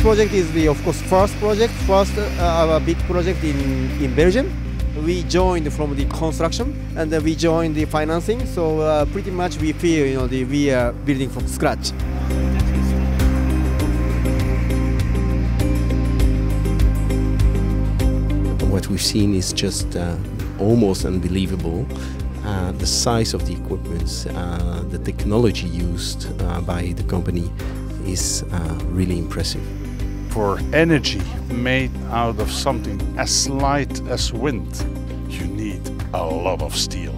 project is the, of course, first project, first uh, big project in, in Belgium. We joined from the construction and we joined the financing. So uh, pretty much we feel, you know, the, we are building from scratch. What we've seen is just uh, almost unbelievable. Uh, the size of the equipment, uh, the technology used uh, by the company is uh, really impressive. For energy made out of something as light as wind, you need a lot of steel.